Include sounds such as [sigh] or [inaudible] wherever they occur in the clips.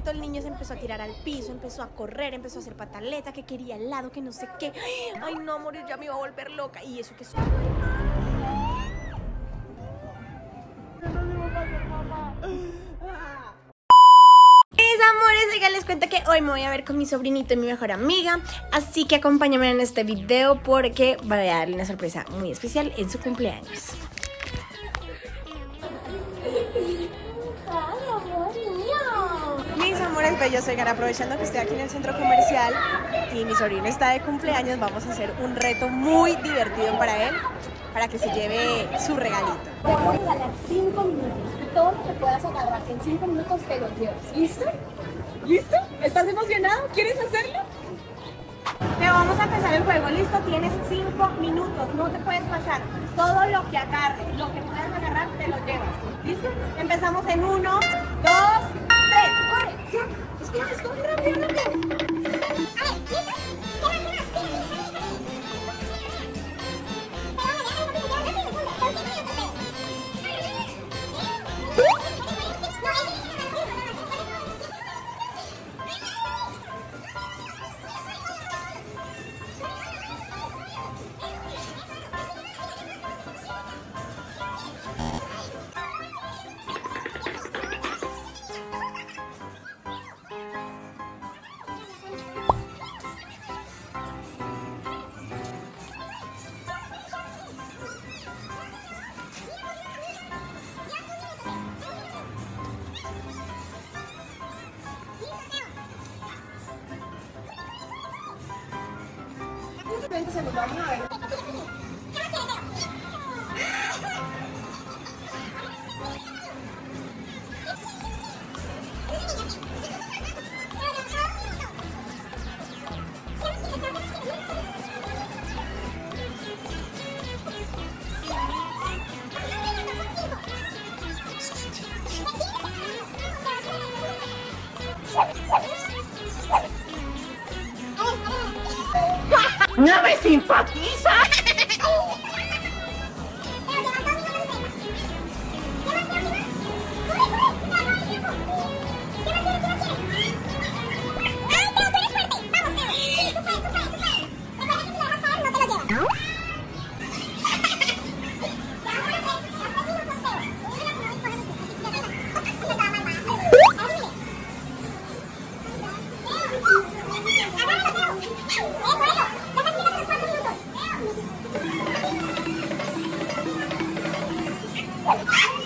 momento el niño se empezó a tirar al piso, empezó a correr, empezó a hacer pataleta, que quería helado, que no sé qué. Ay, no, morir, ya me iba a volver loca. Y eso que. Mis amores, oigan, les cuento que hoy me voy a ver con mi sobrinito y mi mejor amiga Así que acompáñame en este video porque voy a darle una sorpresa muy especial en su cumpleaños amores bellos, oigan, aprovechando que estoy aquí en el centro comercial y mi sobrino está de cumpleaños, vamos a hacer un reto muy divertido para él, para que se lleve su regalito. Te voy a regalar 5 minutos y todo lo que puedas agarrar en 5 minutos te lo llevas. ¿Listo? ¿Listo? ¿Estás emocionado? ¿Quieres hacerlo? Te vamos a empezar el juego, listo, tienes 5 minutos, no te puedes pasar. Todo lo que agarres, lo que puedas agarrar, te lo llevas. ¿Listo? Empezamos en 1, 2, 3. ¡Corre! ¡Ya! ¡Escoge, escoge rápido, rápido! ¡No Oh,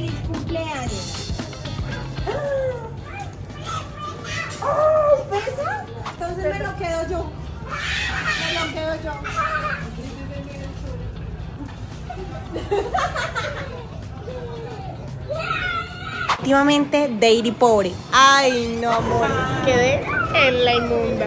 ¡Feliz cumpleaños! Entonces me lo quedo yo. Me lo quedo yo. Últimamente, Dairy pobre. Ay, no, amor. Quedé en la inmunda.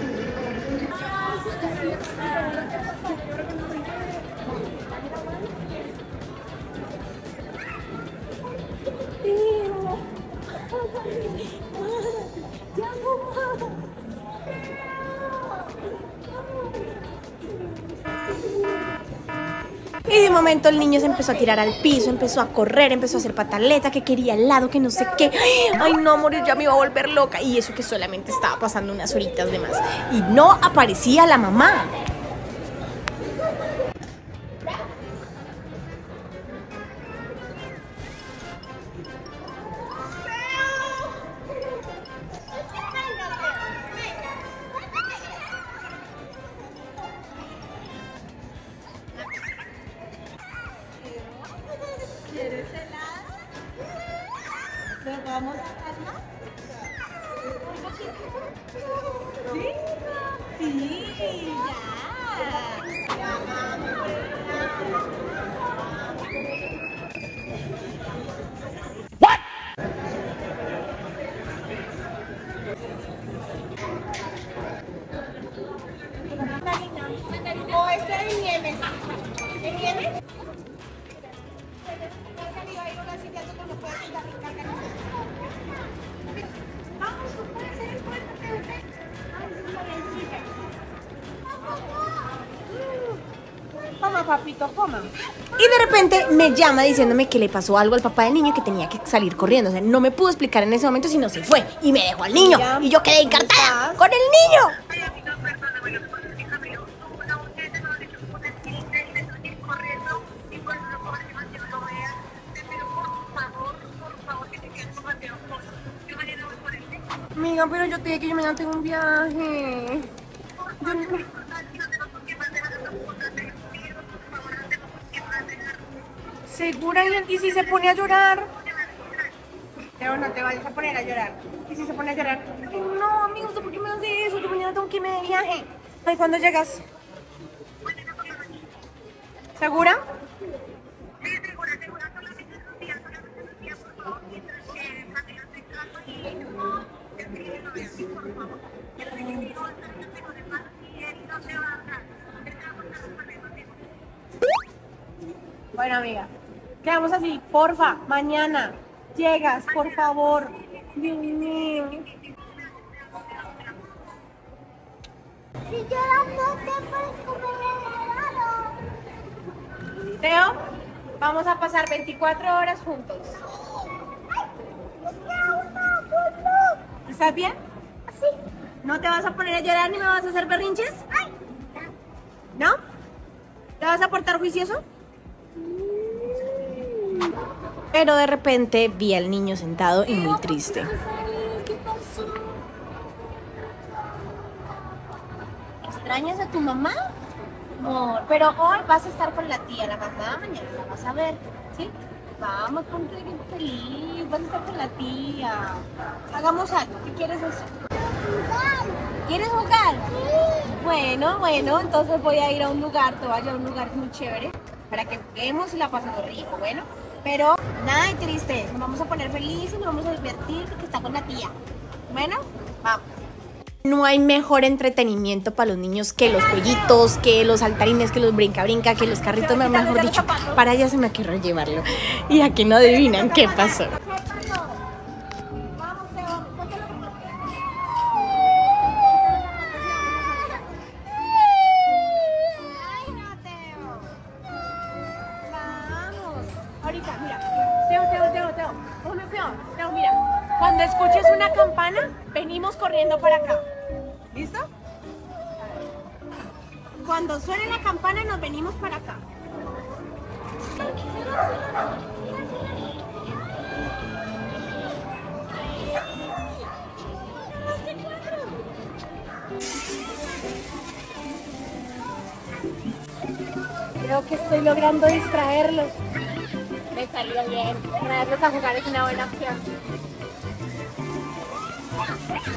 momento el niño se empezó a tirar al piso, empezó a correr, empezó a hacer pataleta, que quería helado, que no sé qué. Ay, no, morir, ya me iba a volver loca. Y eso que solamente estaba pasando unas horitas de más. Y no aparecía la mamá. ¿Quieres helado? ¿Nos vamos a calmar? ¿Sí? Sí, ya. Ya vamos Coma, papito, coma. Y de repente me llama diciéndome que le pasó algo al papá del niño que tenía que salir corriendo. O sea, no me pudo explicar en ese momento, sino se fue y me dejó al niño. Mira, y yo quedé ¿cómo encantada estás? con el niño. Amiga, pero yo dije que yo mañana tengo un viaje. Yo no- ¿Segura? ¿Y y si se pone a llorar? Pero no te vayas a poner a llorar. ¿Y si se pone a llorar? Ay, no, amigos, ¿por qué me hace eso? Yo mañana tengo que irme de viaje. Ay, ¿cuándo llegas? ¿Segura? Bueno, amiga, quedamos así, porfa, mañana llegas, por favor. Dios mío. Si te puedes comer el helado. Teo, vamos a pasar 24 horas juntos. ¿Estás bien? Sí. ¿No te vas a poner a llorar ni me vas a hacer berrinches? ¿No? ¿Te vas a portar juicioso? Pero de repente vi al niño sentado y muy triste. ¿Qué pasó? ¿Extrañas a tu mamá? Amor, pero hoy vas a estar con la tía, la mamá mañana la vas a ver, ¿sí? Vamos, ponte bien feliz, vas a estar con la tía. Hagamos algo, ¿qué quieres hacer? ¿Quieres jugar? Bueno, bueno, entonces voy a ir a un lugar, te voy a un lugar muy chévere para que juguemos y la pasemos rico, bueno. Pero nada de triste, nos vamos a poner felices, nos vamos a divertir porque está con la tía. Bueno, vamos. No hay mejor entretenimiento para los niños que los jueguitos, que los saltarines, que los brinca-brinca, que los carritos, mejor dicho. Para allá se me ocurrió llevarlo. Y aquí no adivinan qué pasó. Creo que estoy logrando distraerlos. Me salió bien. Traerlos a jugar es una buena opción.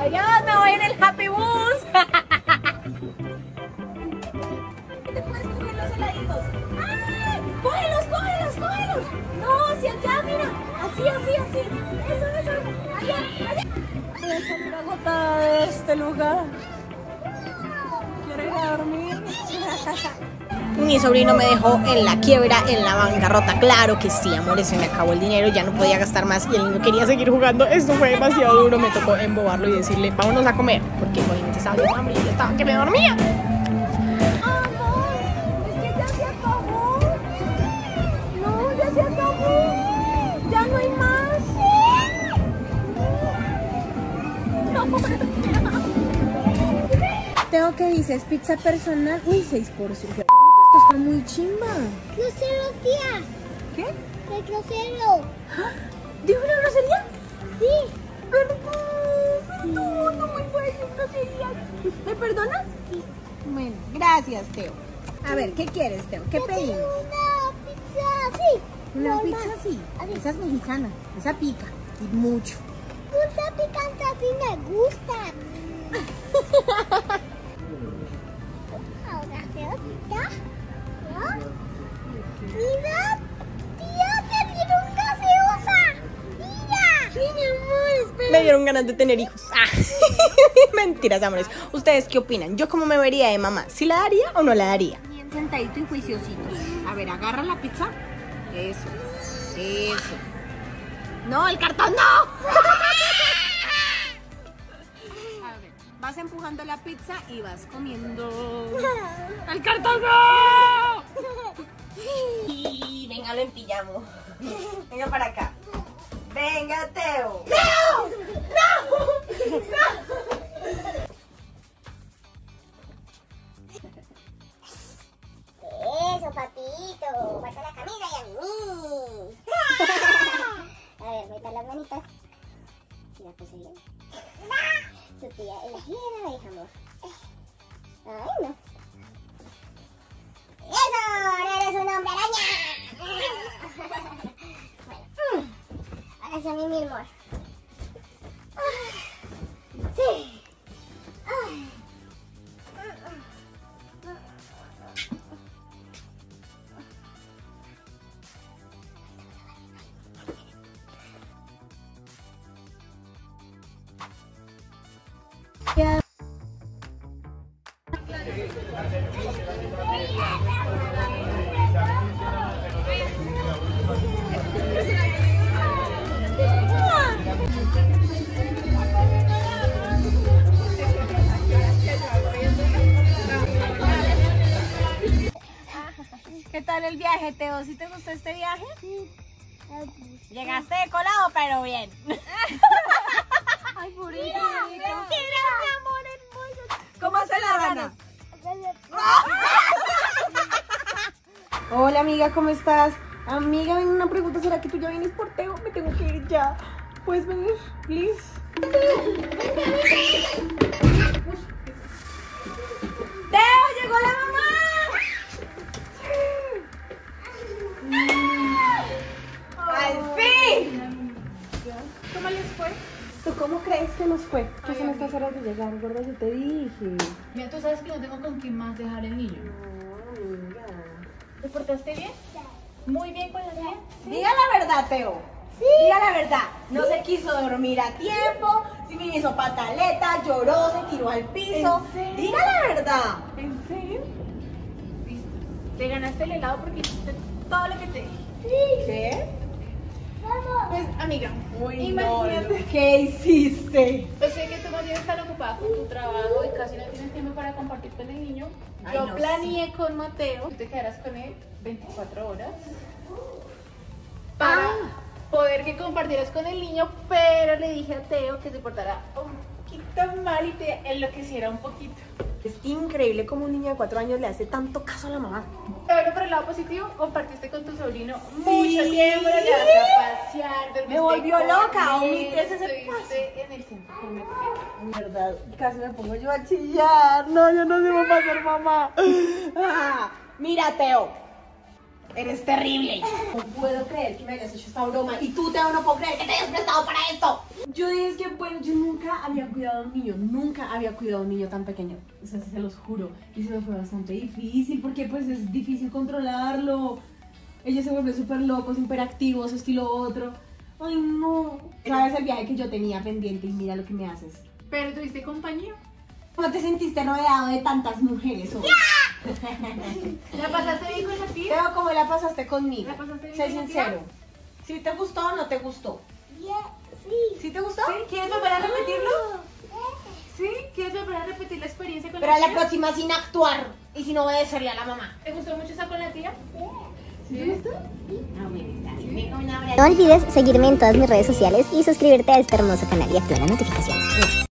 Adiós, me voy en el Happy Bus. [laughs] ¿Te puedes los heladitos? ¡Cógelos, cógelos, cógelos! No, hacia allá, mira. Así, así, así. Eso, eso. Allá, allá. Voy a salir agotada de este lugar. A dormir. [laughs] Mi sobrino me dejó en la quiebra, en la bancarrota. Claro que sí, amores, se me acabó el dinero, ya no podía gastar más y el niño quería seguir jugando. Esto fue demasiado duro, me tocó embobarlo y decirle, vámonos a comer, porque obviamente estaba con hambre y yo estaba que me dormía. Es que dices pizza personal. Uy, 6 por 5. Está muy chimba. Crucero, tía. ¿Qué? El crucero. ¿Dijo una grosería? Sí. Perdón, perdón, no me puedes decir groserías. ¿Me perdonas? Sí. Bueno, gracias, Teo. A ver, ¿qué quieres, Teo? ¿Qué Yo pedimos? Una pizza así. Una normal. pizza así. Esa es mexicana. Esa pica. Y mucho. Pizza picante así me gusta. [laughs] Mira, tía, te dieron gaseosa. Mira. Sí, mi amor, espera. Me dieron ganas de tener hijos. Ah. [laughs] Mentiras, amores. ¿Ustedes qué opinan? ¿Yo cómo me vería de mamá? ¿Sí la daría o no la daría? Bien sentadito y juiciosito. A ver, agarra la pizza. Eso. Eso. No, el cartón no. [laughs] A ver, vas empujando la pizza y vas comiendo. [laughs] ¡El cartón no! Y venga, lo empillamos. [laughs] Venga para acá. Venga, Teo. Eso, papito. Falta la camisa y a mí. [laughs] a ver, meta las manitas. Si la puse bien. Su tía eligiera, hija amor. Ay, no. ¡Eso! ¡Eres un hombre araña! Bueno, mm, ahora sí a mí mi amor. Sí. Ay. ¿Qué tal el viaje, Teo? ¿Sí te gustó este viaje? Llegaste de colado, pero bien. [laughs] Ay, purito. ¿Cómo hace la rana? [laughs] Hola, amiga, ¿cómo estás? Amiga, ven una pregunta. ¿Será que tú ya vienes por Teo? Me tengo que ir ya. ¿Puedes venir, please? Que nos fue? ¿Qué son estas horas de llegar, gorda? Yo te dije. Mira, tú sabes que no tengo con quién más dejar el niño. ¿Te portaste bien? Muy bien con la niña. Diga la verdad, Teo. Diga la verdad. No se quiso dormir a tiempo. Si me hizo pataleta, lloró, se tiró al piso. ¿En serio? Diga la verdad. ¿En serio? Listo. Te ganaste el helado porque hiciste todo lo que te dije. ¿Qué? Pues, amiga, Uy, imagínate. no, ¿Qué hiciste? Pues sé que tú más bien estás ocupada con tu trabajo y casi no tienes tiempo para compartir con el niño. Ay, Yo no, planeé con Mateo, tú te quedarás con él 24 horas para poder que compartieras con el niño, pero le dije a Teo que se portara un poquito mal y te enloqueciera un poquito. Es increíble cómo un niño de cuatro años le hace tanto caso a la mamá. Pero por el lado positivo, compartiste con tu sobrino mucho tiempo, lo llevaste a pasear, dormiste volvió loca, él, omites ese en el centro comercial. verdad, casi me pongo yo a chillar. No, yo no debo pasar mamá. Ah, mira, Teo. Eres terrible. No puedo creer que me hayas hecho esta broma. Y tú, Teo, no puedo creer que te hayas prestado para esto. Yo dije es que, bueno, yo nunca había cuidado a un niño, nunca había cuidado a un niño tan pequeño. O sea, se los juro. Y se me fue bastante difícil porque pues es difícil controlarlo. Ellos se vuelven súper locos, hiperactivos, estilo otro. Ay, no. Sabes el viaje que yo tenía pendiente y mira lo que me haces. Pero tuviste compañía. ¿Cómo te sentiste rodeado de tantas mujeres hoy? [laughs] ¿La pasaste bien con la tía? Teo, ¿cómo la pasaste conmigo? ¿La pasaste bien Sé con la sincero. ¿Sí te gustó o no te gustó? Sí. ¿Sí te gustó? ¿Sí? ¿Quieres volver a repetirlo? ¿Sí? ¿Quieres volver a repetir la experiencia con Pero la a la tía? próxima sin actuar y sin obedecerle a la mamá. ¿Te gustó mucho estar con la tía? ¿Sí te gustó? No olvides seguirme en todas mis redes sociales y suscribirte a este hermoso canal y activar las notificaciones.